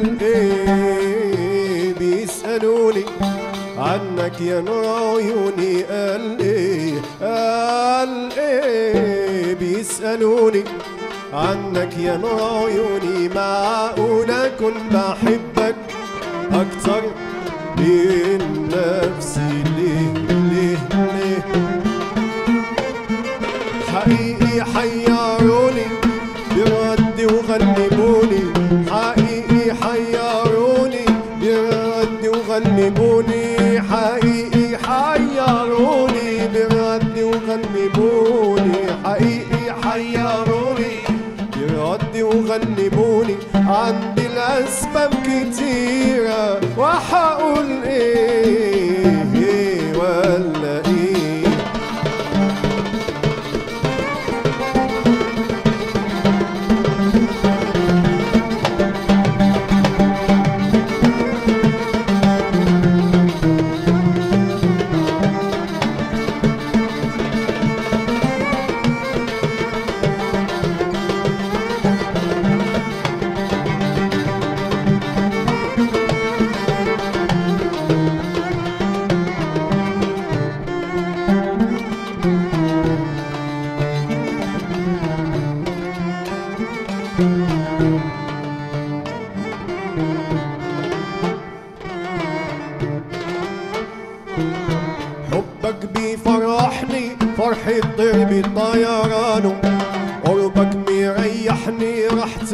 قال إيه بيسألوني عنك يا نور عيوني قال إيه قال إيه بيسألوني عنك يا نور عيوني معقول أكون بحبك أكتر من نفسي؟ وغلبوني عندي الأسباب كتيرة وحقول إيه, إيه؟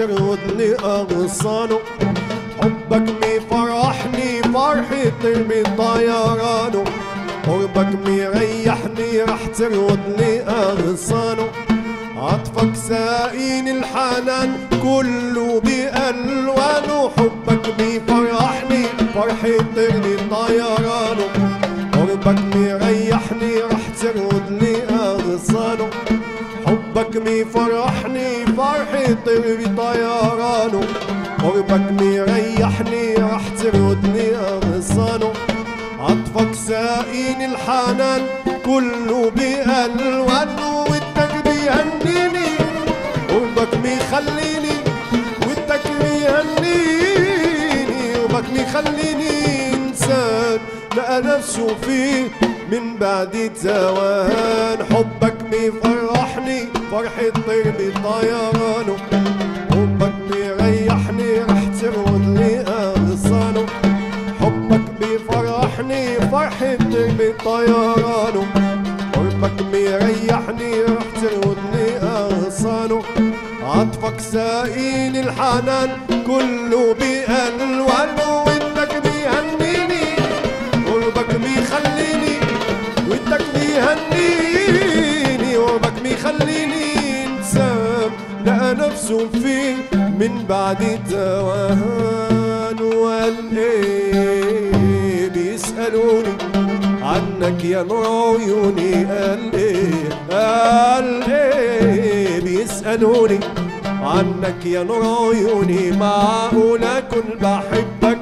رح ترودني أغصانه. حبك بيفرحني فرحة ضربي طيرانه. قربك مريحني رح ترودني أغصانه. عطفك سائين الحنان كله بألوانه. حبك بيفرحني فرحة ضربي طيرانه. حبك مفرحني فرحة طير بطيرانه قربك مريحني رح ترد لي أغصانه عطفك سائين الحنان كله بألوانه ودك بيهنيني قربك مخليني ودك بيهنيني قربك مخليني إنسان. لقى نفسه فيه من بعد توان حبك مفرحني فرحة طير بطيرانه حبك بيريحني رح ترود لي أغصانه. حبك بيفرحني فرحة طير بطيرانه قربك مريحني رح ترودني أغصانه. عطفك سائين الحنان كله بألوانه. نفسه فيه من بعد توهان وقال إيه بيسألوني عنك يا نور عيوني قال إيه قال إيه بيسألوني عنك يا نور عيوني معقول اكون بحبك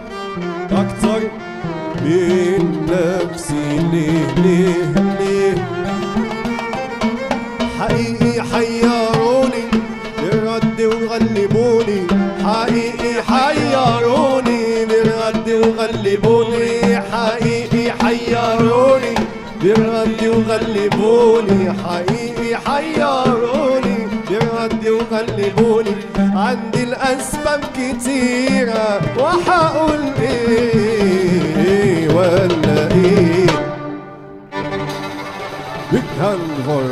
أكتر من نفسي. ليه؟ ليه؟ ليه؟ وغلبوني حقيقي حيروني. بالرد وغلبوني حقيقي حيروني. بالرد وغلبوني. عندي الأسباب كتيرة وحقول إيه ولا إيه. Big hand for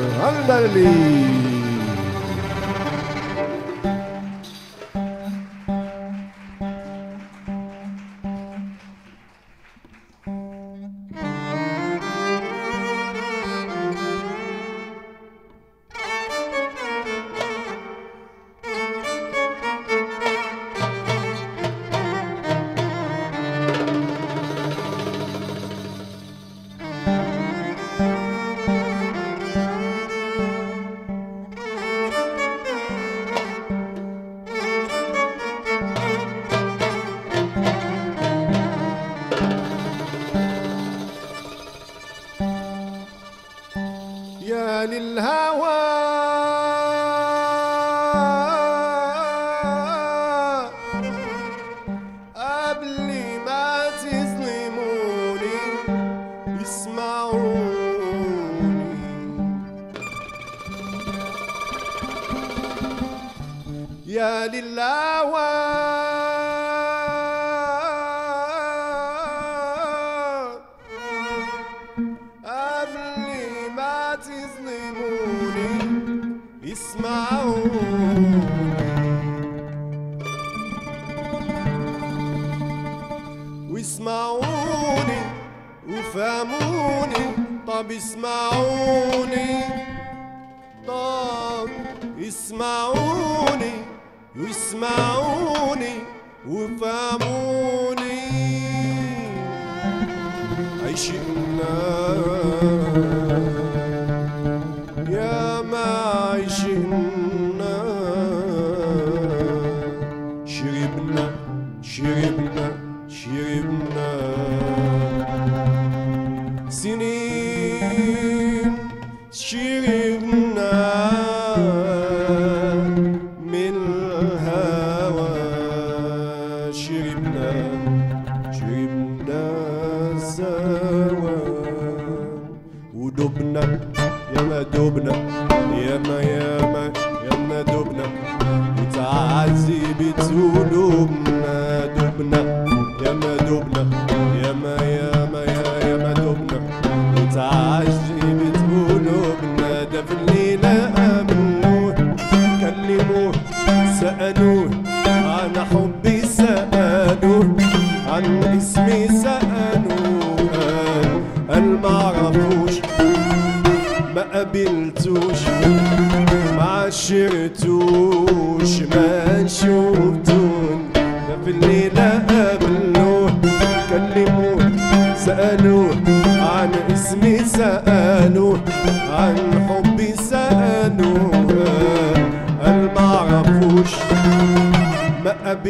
طب اسمعوني طب اسمعوني واسمعوني وفهموني. عشقنا. يا ما عشقنا.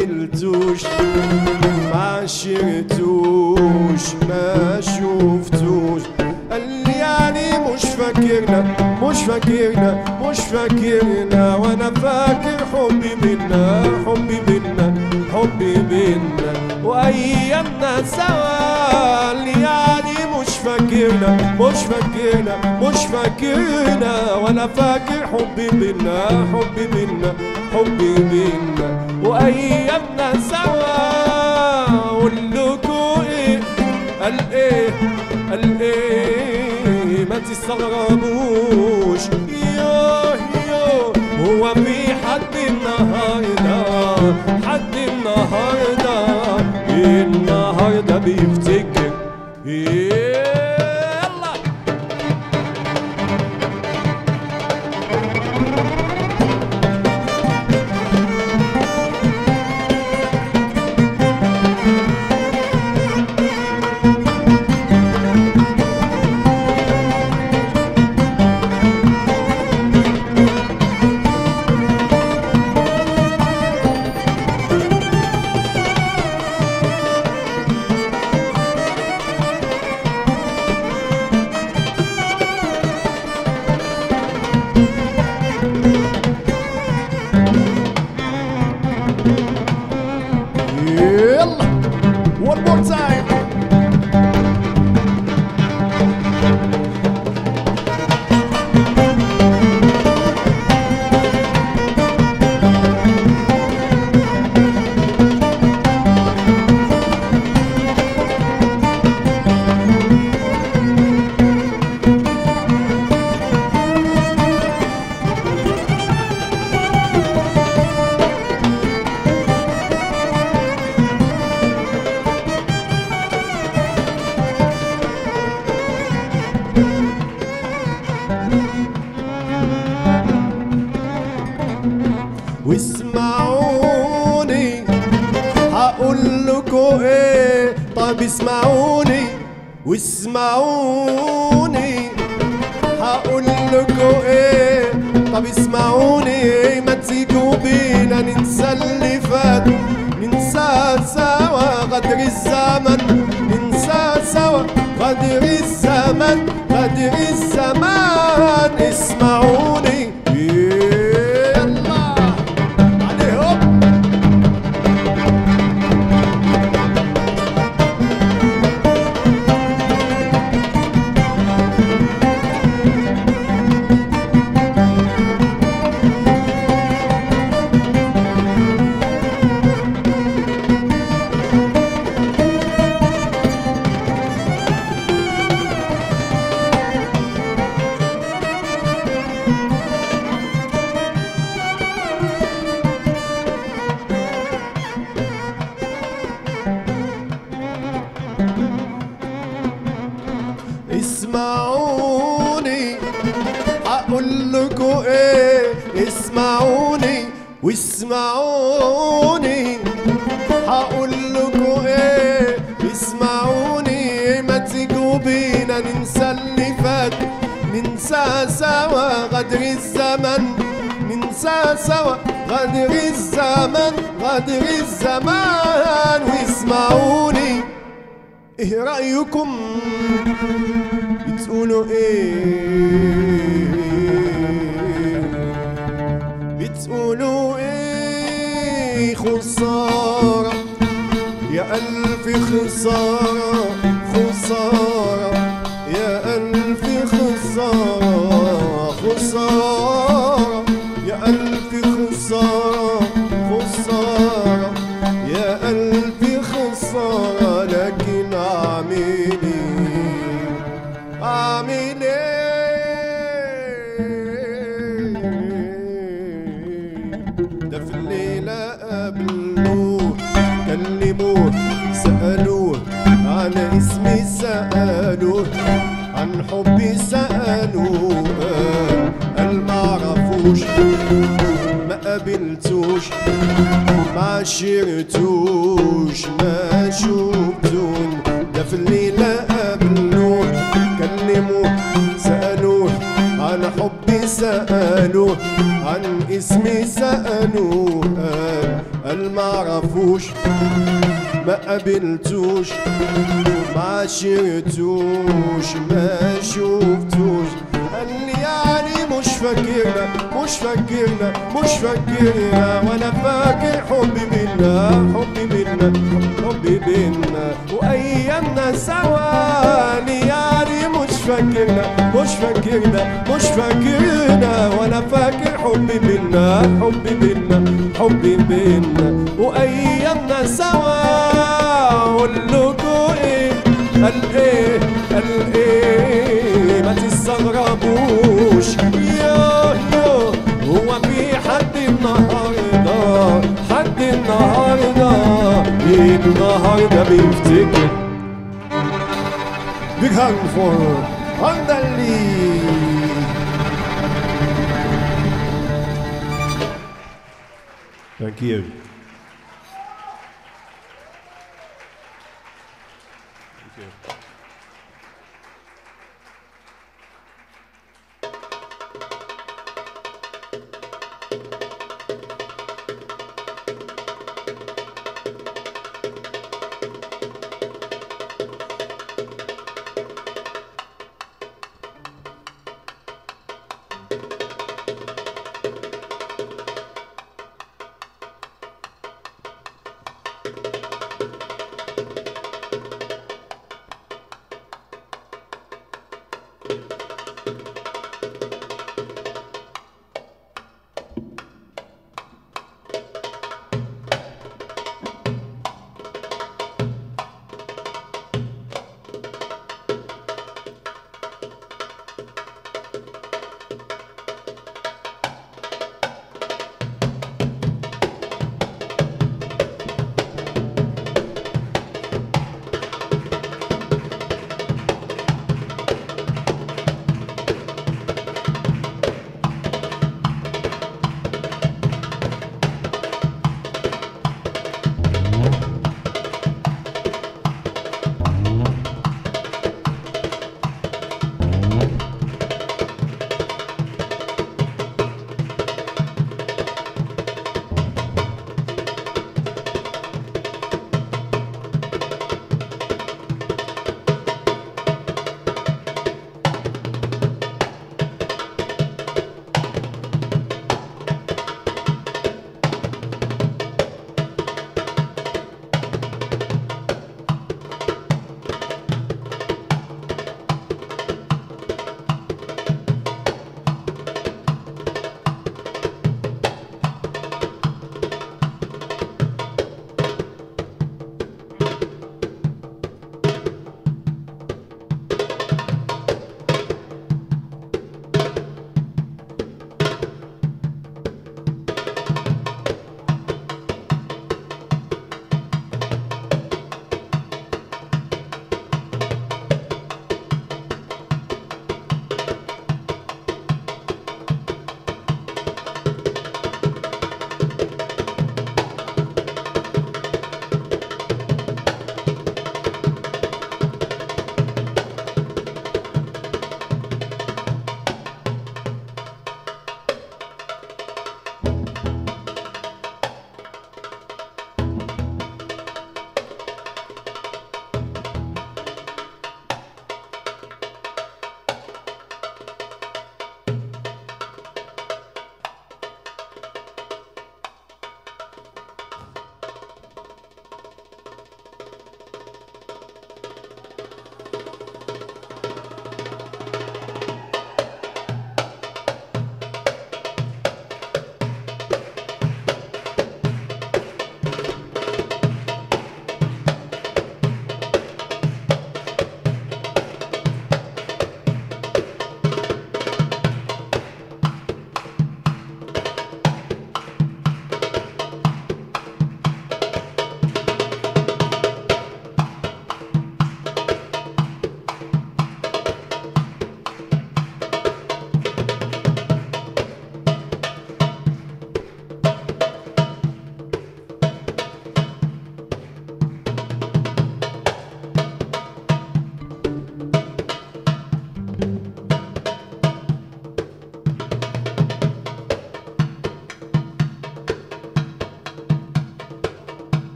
قابلتوش ما عشرتوش ما لي يعني مش فاكرنا مش فاكرنا مش فاكرنا. وأنا فاكر حبي بينا حبي بينا حبي بينا وأيامنا سوا قال لي يعني مش فاكرنا. مش فاكرنا مش فاكرنا. وأنا فاكر حبي بينا حبي بينا حبي بينا. وأيامنا سوا. لكم إيه؟ قال إيه؟ قال إيه؟ ما تستغربوش. يوه يوه هو في حد النهارده حد النهارده. النهارده بيفتكر؟ يلا الزمن ننسى سوا. غدر الزمن غدر الزمان. اسمعوني اسمعوني. هقول لكم إيه؟ اسمعوني. ما تيجوا بينا ننسى اللي فات ننسى سوا غدر الزمن. ننسى سوا غدر الزمن. غدر الزمان. واسمعوني إيه رأيكم؟ بتقولوا إيه؟ خسارة يا ألف خسارة خسارة يا ألف خسارة. عن حبي سألوه قال قال معرفوش ما قابلتوش؟ ما عشرتوش ما شفتون؟ ده في الليلة قابلوه كلموه سألوه عن حبي سألوه عن اسمي سألوه قال قال معرفوش ما قابلتوش ما عشرتوش ما شفتوش. قال لي يعني مش فاكرنا مش فاكرنا مش فاكرنا. وأنا فاكر حبي بينا حبي بينا حبي بينا وأيامنا سوا لي يعني مش فاكرنا مش فاكرنا مش فاكرنا. وأنا فاكر حبي بينا حبي بينا حبي بينا وأيامنا النهارده بيفتكر Big hand for Andali. Thank you. you.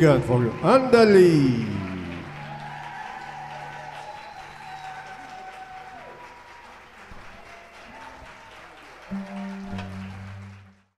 obrigado, Fábio. Andali!